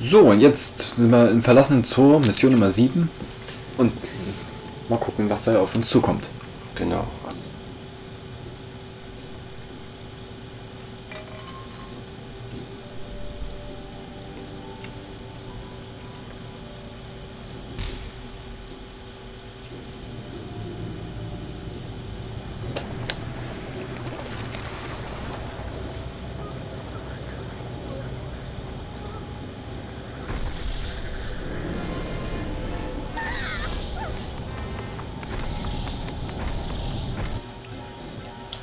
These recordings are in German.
So, und jetzt sind wir im verlassenen Zoo, Mission Nummer 7. Und mal gucken, was da auf uns zukommt. Genau.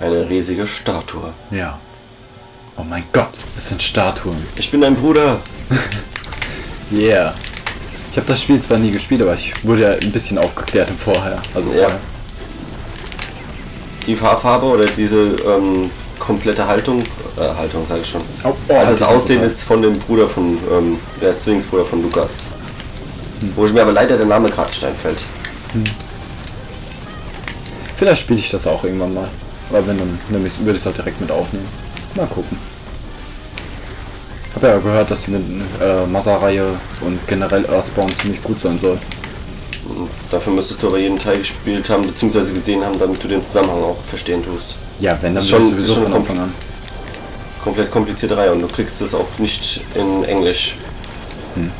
Eine riesige Statue. Ja. Oh mein Gott, das sind Statuen. Ich bin dein Bruder. Yeah. Ich habe das Spiel zwar nie gespielt, aber ich wurde ja ein bisschen aufgeklärt im Vorher. Also Ja. vorher. Die Haarfarbe oder diese ähm, komplette Haltung, äh, Haltung sage ich schon. Oh, oh, also das Aussehen ist von dem Bruder von, ähm, der ist Zwillingsbruder von Lukas. Wo ich mir aber leider der Name gerade nicht einfällt. Vielleicht spiele ich das auch irgendwann mal. Aber wenn, dann würde ich es auch direkt mit aufnehmen. Mal gucken. Ich habe ja gehört, dass die äh, Massa-Reihe und generell Earthbound ziemlich gut sein soll. Dafür müsstest du aber jeden Teil gespielt haben, beziehungsweise gesehen haben, damit du den Zusammenhang auch verstehen tust. Ja, wenn, dann Ist schon, sowieso ist schon von Anfang an. Komplett komplizierte Reihe und du kriegst es auch nicht in Englisch. Hm.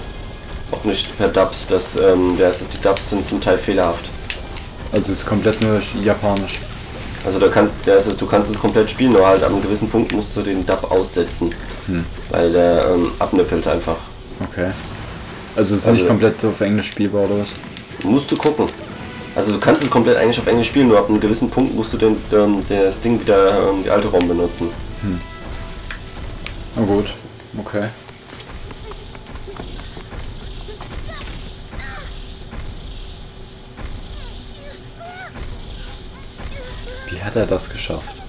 Auch nicht per Dubs. Das, ähm, es? Die Dubs sind zum Teil fehlerhaft. Also es ist komplett nur japanisch. Also da kann, der ist es, du kannst es komplett spielen, nur halt ab einem gewissen Punkt musst du den Dub aussetzen. Hm. Weil der ähm, abnippelt einfach. Okay. Also es ist Also- nicht komplett auf Englisch spielbar oder was? Musst du gucken. Also du kannst es komplett eigentlich auf Englisch spielen, nur ab einem gewissen Punkt musst du den, ähm, das Ding wieder, ähm, die alte ROM benutzen. Na gut. Okay. Hat er das geschafft?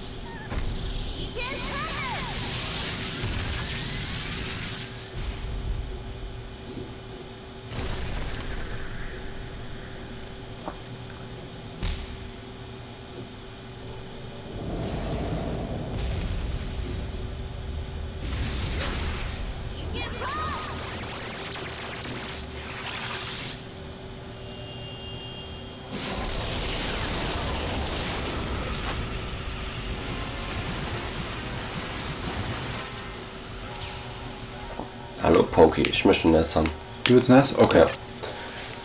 Pokey, ich möchte Ness haben. Du willst Ness? Okay. Ja,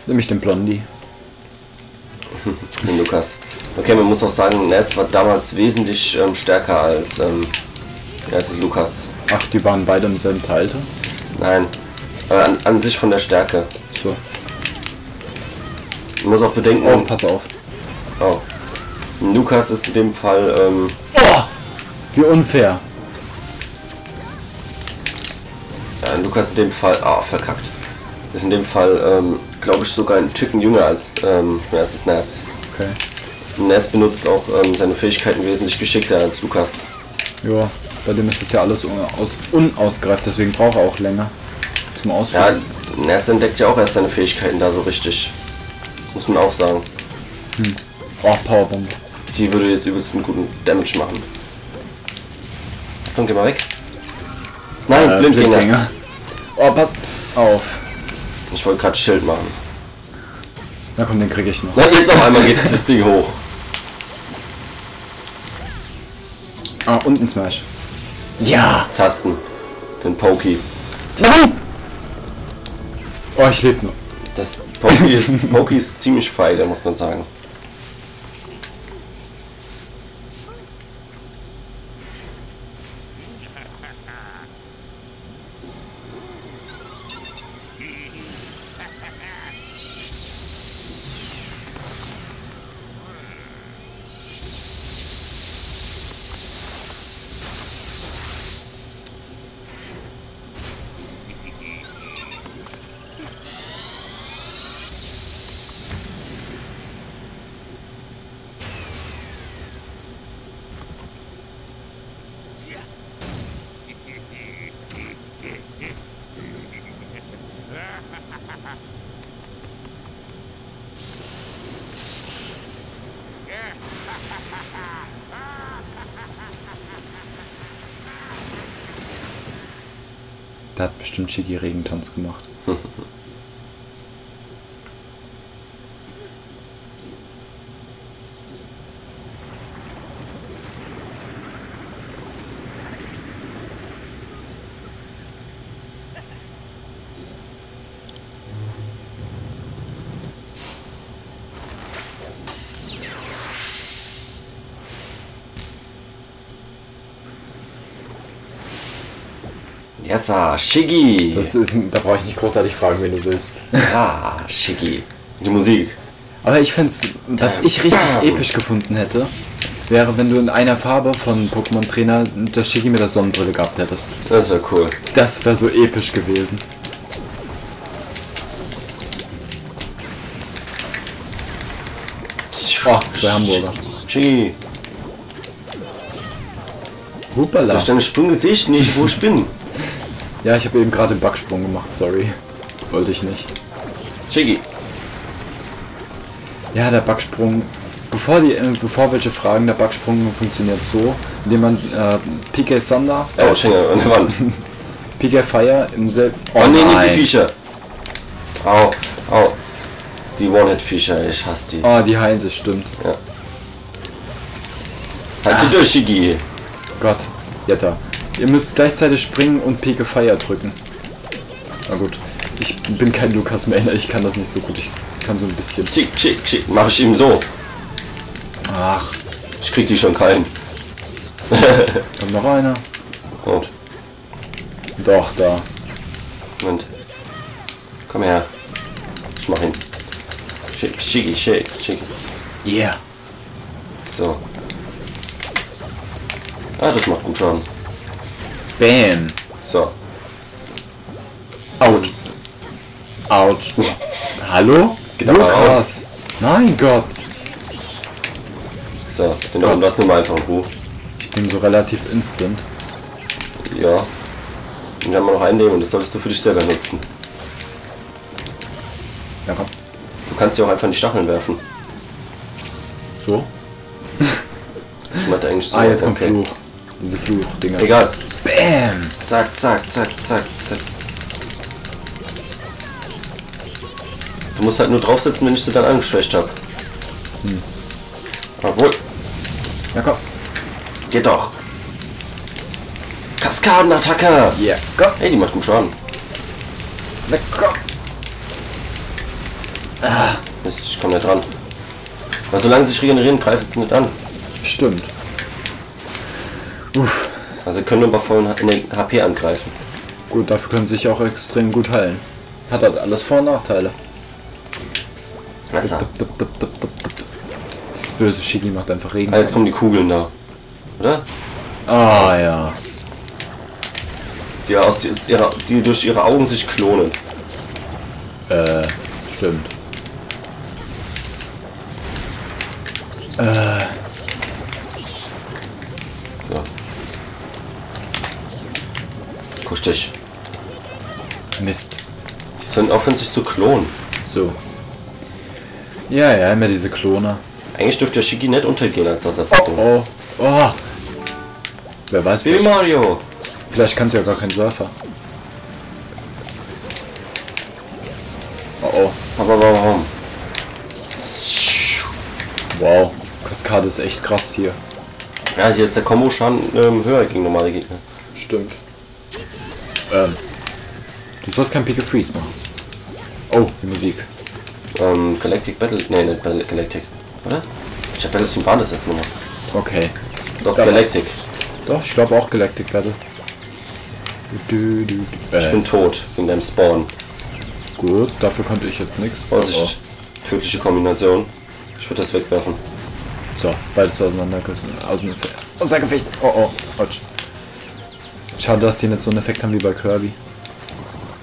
Nimm ich den Blondie. den Lukas. Okay, man muss auch sagen, Ness war damals wesentlich ähm, stärker als, ähm, als Lukas. Ach, die waren beide im selben Alter? Nein, äh, an, an sich von der Stärke. So. Man muss auch bedenken, Oh, pass auf. oh. Lukas ist in dem Fall, ähm, Oh! Wie unfair. Ja, Lukas in dem Fall, ah, verkackt. Ist in dem Fall, ähm, glaube ich, sogar ein Tücken jünger als, ähm, ja, es ist Ness. Okay. Ness benutzt auch ähm, seine Fähigkeiten wesentlich geschickter als Lukas. Ja, bei dem ist das ja alles un aus unausgereift, deswegen braucht er auch länger zum Ja, Ausführen. Ness entdeckt ja auch erst seine Fähigkeiten da so richtig. Muss man auch sagen. Oh, Powerbomb. Die würde jetzt übelst einen guten Damage machen. Komm, geh mal weg. Nein, Äh, Blindgänger. Blindgänger. Oh, pass auf. Ich wollte gerade Schild machen. Na komm, den kriege ich noch. Na, jetzt auf einmal geht dieses Ding hoch. Ah, und ein Smash. Ja! Tasten. Den Pokey. Nein! Oh, ich lebe noch. Das Pokey ist, Pokey ist ziemlich feige, muss man sagen. Da hat bestimmt Shiggy Regentanz gemacht. Yessa, Shiggy. Das ist, da brauche ich nicht großartig fragen, wen du willst. Ja, Shiggy. Die Musik. Aber ich finde was ich richtig episch gefunden hätte, wäre, wenn du in einer Farbe von Pokémon Trainer das Shiggy mit der Sonnenbrille gehabt hättest. Das ja cool. Das wäre so episch gewesen. Oh, zwei Hamburger. Shiggy. Hupala. Durch deine Sprünge sehe ich nicht, wo ich bin. Ja, ich habe eben gerade den Backsprung gemacht, sorry. Wollte ich nicht. Shiggy. Ja, der Backsprung. Bevor, die, äh, bevor welche fragen, der Backsprung funktioniert so, indem man äh, PK Thunder, Oh, Schenke an der Wand. PK Fire im selben. Oh, nee, nicht die Viecher. Au, au. Die One-Hit-Viecher, ich hasse die. Oh, die heilen sich, stimmt. Halt sie durch, Shiggy. Gott, jetzt ja. Ihr müsst gleichzeitig springen und PK Fire drücken. Na gut. Ich bin kein Lukas Mainer, ich kann das nicht so gut. Ich kann so ein bisschen. Schick, schick, schick. Mach ich ihm so. Ach, Ich krieg die schon keinen. kommt noch einer. Gut. Doch, da. Moment. Komm her. Ich mach ihn. Schick, Shiggy, schick, schick. Yeah. So. Ah, das macht gut Schaden. Bam. So. Out. Out. Hallo? Aber Lukas. Mein Gott. So, den da unten lassen wir mal einfach in Ruhe. Ich bin so relativ instant. Ja. Und wir haben noch einen Leben und das solltest du für dich selber nutzen. Ja, komm. Du kannst dir auch einfach in die Stacheln werfen. So. Ich meinte eigentlich so. Ah, jetzt kommt okay. Fluch. Diese Fluch-Dinger. Egal. Bam. Zack, zack, zack, zack, zack. Du musst halt nur draufsetzen, wenn ich sie dann angeschwächt habe. Hm. Obwohl, Ja, komm. geht doch. Kaskadenattacke! Yeah. Komm. Ey, die macht gut Schaden. Na, komm. Mist, ich komm nicht dran. Weil solange sie sich regenerieren, greift es nicht an. Stimmt. Uff. Also können nur bei vollen H- nee, HP angreifen. Gut, dafür können sie sich auch extrem gut heilen. Hat halt alles Vor- und Nachteile. Messer. Das böse Shiggy macht einfach Regen. Ah, jetzt kommen die Kugeln da. Oder? Ah ja. Die, aus ihrer, die durch ihre Augen sich klonen. Äh, stimmt. Äh, Dich. Mist. Die sollen aufhören sich zu klonen. So. Ja, ja, immer diese Klone. Eigentlich dürfte der Shigi nicht untergehen als das Oh, oh, oh. Wer weiß, Wie Mario. vielleicht kannst du ja gar kein Surfer. Oh, oh. Aber warum? Wow. Kaskade ist echt krass hier. Ja, hier ist der Kombo-Schaden ähm, höher gegen normale Gegner. Stimmt. Ähm. Du sollst kein Pick Freeze machen. Oh, die Musik. Ähm, Galactic Battle. Nee, nicht Battle Galactic. Oder? Ich hab Battlesteam war das jetzt nochmal. Okay. Doch, Da- Galactic. Doch, ich glaube auch Galactic Battle. Du, du, du. Ich Äh, bin tot wegen deinem Spawn. gut, dafür konnte ich jetzt nichts. Vorsicht. Tödliche Kombination. Ich würde das wegwerfen. So, beides auseinandergerissen. Aus dem Gefecht. Oh oh, Autsch. Schade, dass die nicht so einen Effekt haben wie bei Kirby.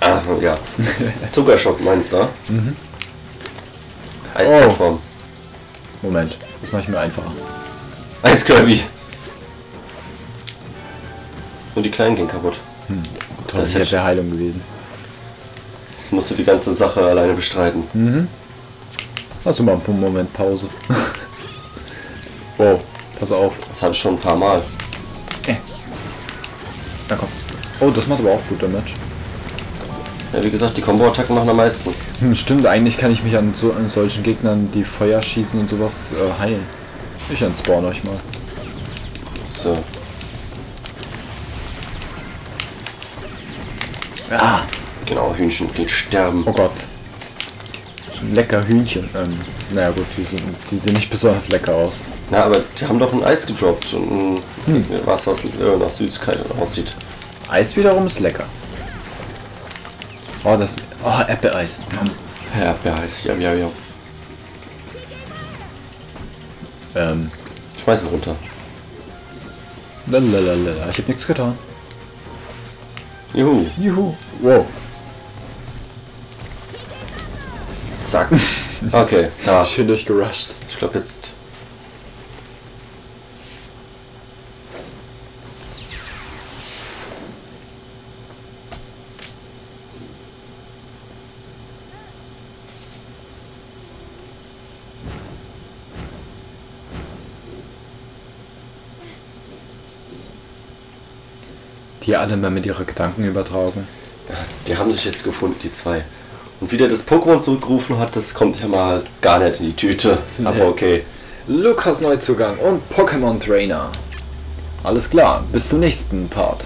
Ah, ja. Zuckerschock meinst du? Mhm. Eisplattform. Moment, das mache ich mir einfacher. Eiskirby. Und die Kleinen gehen kaputt. Toll, Das wäre Heilung gewesen. Ich musste die ganze Sache alleine bestreiten. Mhm. Hast du mal einen Moment Pause. wow, pass auf. Das hatte ich schon ein paar Mal. Na komm. Oh, das macht aber auch gut Damage. Ja, wie gesagt, die Combo-Attacken machen am meisten. Hm, stimmt, eigentlich kann ich mich an, so, an solchen Gegnern, die Feuer schießen und sowas, äh, heilen. Ich entspawn euch mal. So. Ah, Genau, Hühnchen geht sterben. oh Gott. Lecker Hühnchen. Ähm, naja gut, die, sind, die sehen nicht besonders lecker aus. Na, aber die haben doch ein Eis gedroppt und ein Hm. was, was äh, nach Süßigkeit aussieht. Eis wiederum ist lecker. Oh, das... Oh, Apple-Eis. Ja, ja, Eis, ja, ja, ja. Ähm, Schmeiß ihn runter. lalalala. Ich hab nichts getan. Juhu. Juhu. Wow. Zack. Okay, ja. Schön durchgerusht. Ich glaube jetzt. Die alle mal mit ihrer Gedanken übertragen. Die haben sich jetzt gefunden, die zwei. Und wie der das Pokémon zurückgerufen hat, das kommt ja mal gar nicht in die Tüte. Aber Nee. okay. Lukas Neuzugang und Pokémon Trainer. Alles klar, bis zum nächsten Part.